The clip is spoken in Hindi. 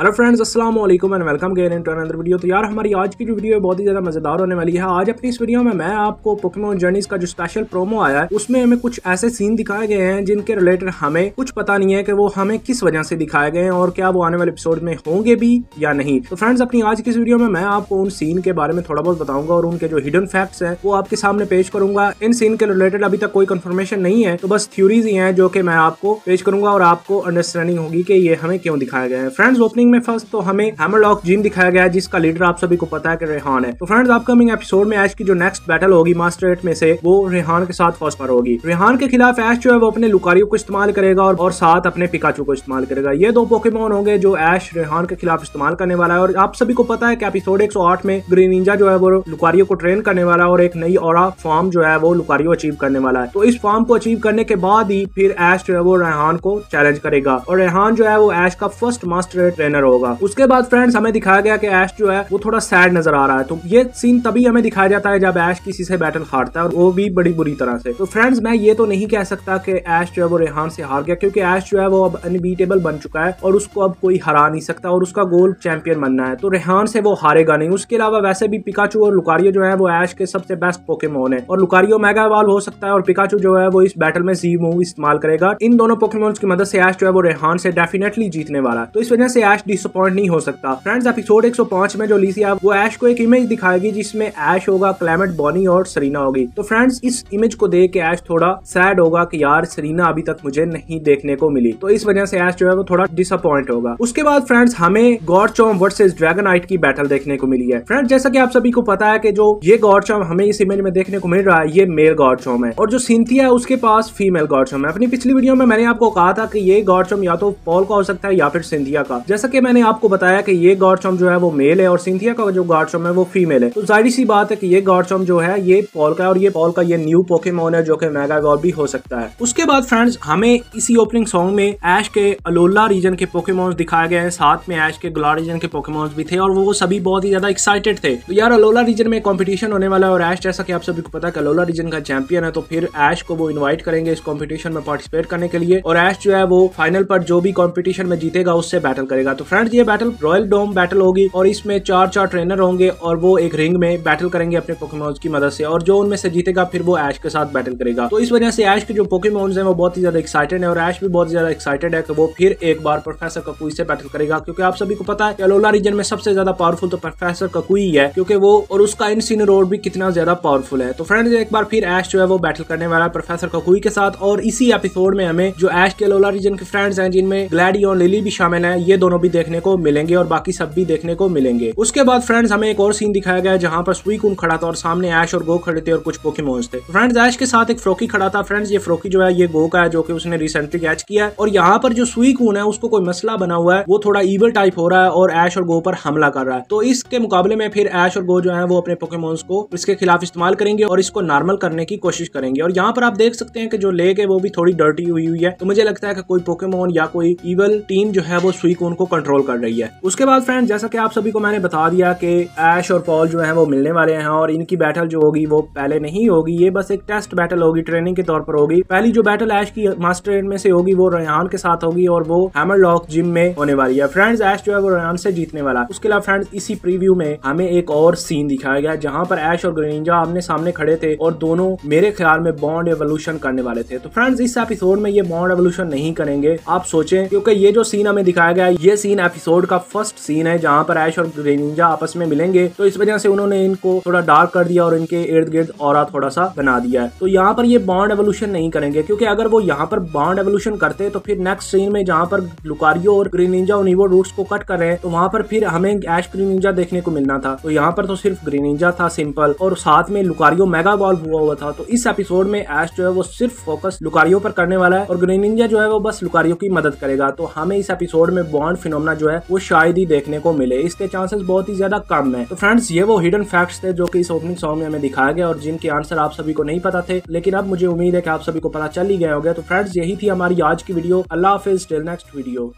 हेलो फ्रेंड्स अस्सलाम वालेकुम and welcome again into another video तो यार, हमारी आज की जो वीडियो है, बहुत ही ज़्यादा मज़ेदार होने वाली है। आज अपनी इस वीडियो में मैं आपको पोकेमोन जर्नीज का जो स्पेशल प्रोमो आया है, उसमें हमें कुछ ऐसे सीन दिखाए गए हैं, जिनके रिलेटेड हमें कुछ पता नहीं है कि वो हमें किस वजह से दिखाए गए हैं और क्या वो आने वाले एपिसोड में होंगे भी या नहीं। तो फ्रेंड्स अपनी आज की इस वीडियो में मैं आपको उन सीन के बारे में थोड़ा बहुत बताऊँगा और उनके जो हिडन फैक्ट्स है, वो आपके सामने पेश करूँगा। इन सीन के रिलेटेड अभी तक कोई कन्फर्मेशन नहीं है तो बस थ्योरीज ही है जो कि मैं आपको पेश करूँगा और आपको अंडरस्टैंडिंग होगी कि ये हमें क्यों दिखाया गया है। फ्रेंड्स ओपनिंग में फ़र्स्ट तो हमें हैमरलॉक जिम दिखाया गया है जिसका लीडर आप सभी को पता है कि रेहान है। तो फ्रेंड्स अपकमिंग एपिसोड में एश की जो नेक्स्ट बैटल होगी मास्टर एट में से वो रेहान के साथ फ़र्स्ट पर होगी। रेहान के खिलाफ एश जो है वो अपने लुकारियो को इस्तेमाल करेगा और, और साथ अपने पिकाचू को इस्तेमाल करेगा। ये दो पोकेमोन होंगे जो एश रेहान के खिलाफ इस्तेमाल करने वाला है। और आप सभी को पता है कि एपिसोड एक में ग्रीन इंजा जो है वो लुकारियो को ट्रेन करने वाला है और एक नई और फॉर्म जो है वो लुकारियो अचीव करने वाला है। तो इस फॉर्म को अचीव करने के बाद ही फिर एश जो है वो रेहान को चैलेंज करेगा। और रेहान जो है वो एश का फ़र्स्ट मास्टर ट्रेनर होगा। उसके बाद फ्रेंड्स हमें दिखाया गया कि ऐश जो है, वो थोड़ा सैड नज़र आ रहा है। तो ये सीन तभी हमें दिखाया जाता है जब ऐश किसी से बैटल हारता है और वो भी बड़ी बुरी तरह से। तो फ्रेंड्स मैं ये तो नहीं कह सकता कि ऐश जो है, वो रेहान से हार गया, क्योंकि ऐश जो है, वो अब अनबीटेबल बन चुका है और उसको अब कोई हरा नहीं सकता और उसका गोल चैंपियन बनना है। तो रेहान से वो हारेगा नहीं। उसके अलावा वैसे भी पिकाचू और लुकारियो जो है, वो ऐश के सबसे बेस्ट पोकेमोन है। और लुकारियो मेगा वाल हो सकता है और पिकाचू जो है, वो इस बैटल में सी मूव इस्तेमाल करेगा। इन दोनों पोकेमोन्स की मदद से ऐश जो है, वो रेहान से डेफिनेटली जीतने वाला तो इस वजह से ऐश डिसअपॉइंट नहीं हो सकता। फ्रेंड्स एपिसोड 105 में जो लिसिया वो ऐश को एक इमेज दिखाएगी, जिसमें ऐश होगा क्लाइमेट बॉनी और सरीना होगी। तो फ्रेंड्स इस इमेज को देख के ऐश थोड़ा सैड होगा कि यार सरीना अभी तक मुझे नहीं देखने को मिली। तो इस वजह से ऐश जो है, वो थोड़ा डिसअपॉइंट होगा। उसके बाद फ्रेंड्स हमें गॉड चौम वर्सेज ड्रैगन आइट की बैटल देखने को मिली है। फ्रेंड्स जैसा कि आप सभी को पता है कि जो ये गॉड चौम हमें इस इमेज में देखने को मिल रहा है, ये मेल गॉड चौम है। और जो सिंथिया है, उसके पास फीमेल गॉड चौम है। अपनी पिछली वीडियो में मैंने आपको कहा था कि ये गॉड चौम या तो पॉल का हो सकता है या फिर सिंथिया का। जैसा कि मैंने आपको बताया कि ये गॉड चौम जो है वो मेल है और सिंथिया का जो गार्डसम है वो फीमेल है। तो ज़ाहिर सी बात है कि ये गार्डसम जो है, ये पॉल का और ये पॉल का ये न्यू पोकेमोन है जो कि मेगा इवॉल्व भी हो सकता है। उसके बाद फ्रेंड्स हमें इसी ओपनिंग सॉन्ग में एश के अलोला रीजन के पोकेमोन्स दिखाए गए हैं। साथ में एश के गुला रीजन के पोकेमोन्स भी थे और वो सभी बहुत ही ज़्यादा एक्साइटेड थे। तो यार अलोला रीजन में कॉम्पिटिशन होने वाला है और एश जैसा कि आप सभी को पता है अलोला रीजन का चैंपियन है तो फिर एश को वो इन्वाइट करेंगे इस कॉम्पिटिशन में पार्टिसिपेट करने के लिए और एश जो है वो फाइनल पर जो भी कॉम्पिटिशन में जीतेगा, उससे बैटल करेगा। तो फ्रेंड्स ये बैटल रॉयल डोम बैटल होगी और इसमें चार चार ट्रेनर होंगे और वो एक रिंग में बैटल करेंगे अपने पोकेमोन्स की मदद से और जो उनमें से जीतेगा, फिर वो ऐश के साथ बैटल करेगा। तो इस वजह से ऐश के जो पोकेमोन्स हैं वो बहुत ही ज़्यादा एक्साइटेड है और ऐश भी बहुत ज़्यादा एक्साइटेड है कि वो फिर एक बार प्रोफेसर ककुई से बैटल करेगा। क्योंकि आप सभी को पता है अलोला रीजन में सबसे ज़्यादा पावरफुल तो प्रोफेसर ककुई है क्योंकि वो और उसका इन सीन रोड भी कितना ज़्यादा पावरफुल है। तो फ्रेंड्स एक बार फिर ऐश जो है वो बैटल करने वाला है प्रोफेसर ककुई के साथ और इसी एपिसोड में हमें जो ऐश के अलोला रीजन के फ्रेंड्स हैं, जिनमें ग्लैडी और लिली भी शामिल है, ये दोनों भी देखने को मिलेंगे और बाकी सब भी देखने को मिलेंगे। उसके बाद फ्रेंड्स हमें एक और सीन दिखाया गया जहाँ पर स्वीकून खड़ा था और सामने ऐश और गो खड़े थे और कुछ पोकेमोन्स थे। फ्रेंड्स ऐश के साथ एक फ्रोकी खड़ा था। फ्रेंड्स ये फ्रोकी जो है, ये गो का है जो कि उसने रिसेंटली कैच किया है। और यहाँ पर जो स्वीकून है, उसको कोई मसला बना हुआ है, वो थोड़ा ईवल टाइप हो रहा है और ऐश और गो पर हमला कर रहा है। तो इसके मुकाबले में फिर ऐश और गो जो है, वो अपने पोकेमोन्स को इसके खिलाफ इस्तेमाल करेंगे और इसको नॉर्मल करने की कोशिश करेंगे। और यहाँ पर आप देख सकते हैं कि जो लेक है, वो भी थोड़ी डर्टी हुई हुई है। तो मुझे लगता है कि कोई पोकेमोन या कोई ईवल टीम जो है, वो स्वीकून को कंट्रोल कर रही है। उसके बाद फ्रेंड जैसा कि आप सभी को मैंने बता दिया कि ऐश और पॉल जो है, वो मिलने वाले हैं और इनकी बैटल जो होगी, वो पहले नहीं होगी। ये बस एक टेस्ट बैटल होगी ट्रेनिंग के तौर पर होगी। पहली जो बैटल ऐश की मास्टर एंड में से होगी, वो रेहान के साथ होगी और वो हैमर लॉक जिम में होने वाली है। फ्रेंड्स ऐश जो है, वो रेहान से जीतने वाला। उसके अलावा फ्रेंड्स इसी प्रीव्यू में हमें एक और सीन दिखाया गया, जहाँ पर ऐश और ग्रेनिंजा आमने सामने खड़े थे और दोनों मेरे ख्याल में बॉन्ड एवोल्यूशन करने वाले थे। तो फ्रेंड्स इस एपिसोड में ये बॉन्ड एवोल्यूशन नहीं करेंगे। आप सोचें, क्योंकि ये जो सीन हमें दिखाया गया, ये सीन एपिसोड का फ़र्स्ट सीन है, जहाँ पर ऐश और ग्रेनिंजा आपस में मिलेंगे। तो इस वजह से उन्होंने इनको थोड़ा डार्क कर दिया और इनके इर्द गिर्द और थोड़ा सा बना दिया है। तो यहाँ पर ये बॉन्ड एवोल्यूशन नहीं करेंगे, क्योंकि अगर वो यहाँ पर बॉन्ड एवोल्यूशन करते तो फिर नेक्स्ट सीन में जहाँ पर लुकारियो और ग्रीन निंजा और नीवो रूट्स को कट कर रहे हैं तो वहाँ पर फिर हमें एश ग्रीन निंजा देखने को मिलना था। तो यहाँ पर तो सिर्फ़ ग्रीन निंजा था सिंपल और साथ में लुकारियो मेगा बॉल हुआ हुआ था। तो इस एपिसोड में एश जो है वो सिर्फ़ फोकस लुकारियो पर करने वाला है, और ग्रीनिंजा जो है वो बस लुकारियो की मदद करेगा। तो हमें इस एपिसोड में बॉन्ड फिनोमना जो है, वो शायद ही देखने को मिले। इसके चांसेस बहुत ही ज़्यादा कम है। तो फ्रेंड्स ये वो हिडन फैक्ट्स थे जो कि इस ओपनिंग सॉन्ग में हमें दिखाया गया और जिनके आंसर आप सभी को नहीं पता थे, लेकिन अब मुझे उम्मीद है कि आप सभी को पता चल ही गया होगा। तो फ्रेंड्स यही थी हमारी आज की वीडियो अल्लाह हाफिज। Till next video